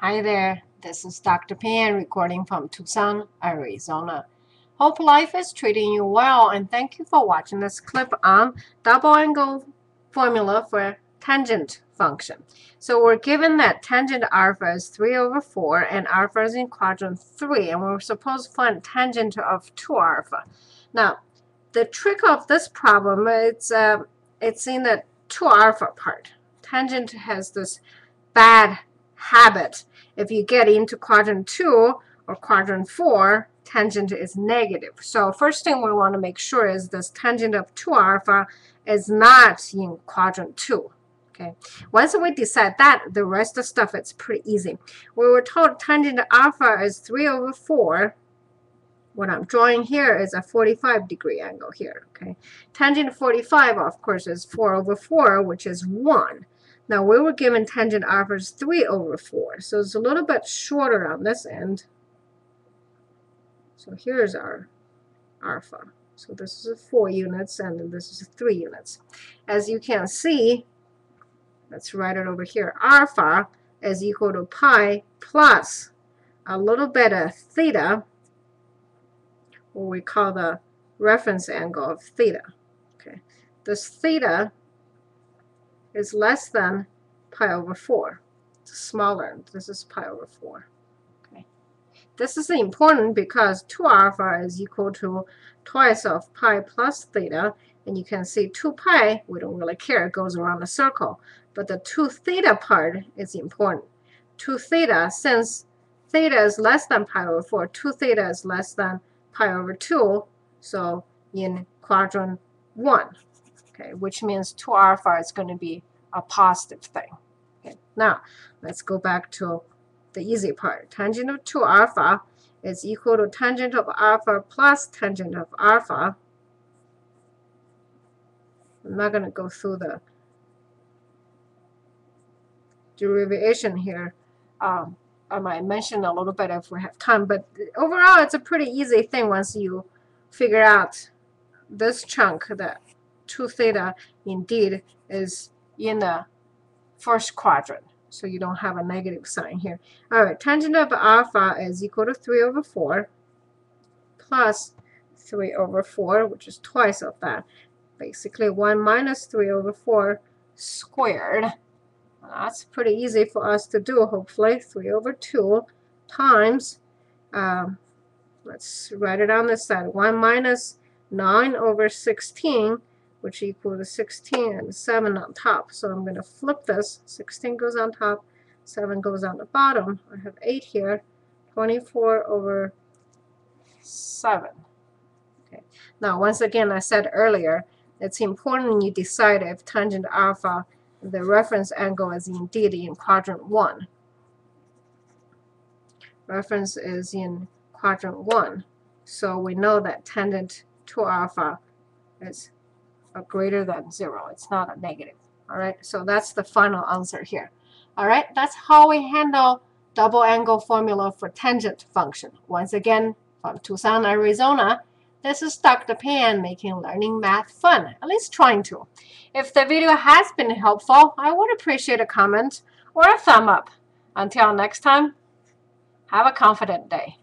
Hi there, this is Dr. Pan recording from Tucson, Arizona. Hope life is treating you well and thank you for watching this clip on double angle formula for tangent function. So we're given that tangent alpha is 3 over 4 and alpha is in quadrant 3 and we're supposed to find tangent of 2 alpha. Now the trick of this problem it's uh, it's in the 2 alpha part. Tangent has this bad habit. If you get into quadrant 2 or quadrant 4, tangent is negative. So first thing we want to make sure is this tangent of 2 alpha is not in quadrant 2. Okay. Once we decide that, the rest of stuff is pretty easy. We were told tangent alpha is 3 over 4. What I'm drawing here is a 45 degree angle here. Okay. Tangent 45, of course, is 4 over 4, which is 1. Now we were given tangent alpha is 3 over 4, so it's a little bit shorter on this end. So here's our alpha. So this is 4 units and this is 3 units. As you can see, let's write it over here, alpha is equal to pi plus a little bit of theta, what we call the reference angle of theta. Okay, This theta is less than pi over 4. It's smaller. This is pi over 4. Okay. This is important because 2 alpha is equal to twice of pi plus theta. And you can see 2 pi, we don't really care, it goes around a circle. But the 2 theta part is important. 2 theta, since theta is less than pi over 4, 2 theta is less than pi over 2. So in quadrant 1 okay, which means 2 alpha is going to be a positive thing. Okay, now let's go back to the easy part. Tangent of 2 alpha is equal to tangent of alpha plus tangent of alpha. I'm not going to go through the derivation here. Um, I might mention a little bit if we have time, but overall it's a pretty easy thing once you figure out this chunk that 2 theta indeed is in the first quadrant. So you don't have a negative sign here. All right, tangent of alpha is equal to 3 over 4 plus 3 over 4, which is twice of that. Basically 1 minus 3 over 4 squared. That's pretty easy for us to do, hopefully. 3 over 2 times, um, let's write it on this side, 1 minus 9 over 16 which equal to 16 and 7 on top. So I'm going to flip this. 16 goes on top, 7 goes on the bottom. I have 8 here. 24 over 7. Okay. Now, once again, I said earlier, it's important you decide if tangent alpha, the reference angle is indeed in quadrant 1. Reference is in quadrant 1. So we know that tangent to alpha is greater than 0. It's not a negative. Alright, so that's the final answer here. Alright, that's how we handle double angle formula for tangent function. Once again, from Tucson, Arizona, this is Dr. Pan making learning math fun, at least trying to. If the video has been helpful, I would appreciate a comment or a thumb up. Until next time, have a confident day.